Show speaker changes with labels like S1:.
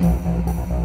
S1: Mm-hmm.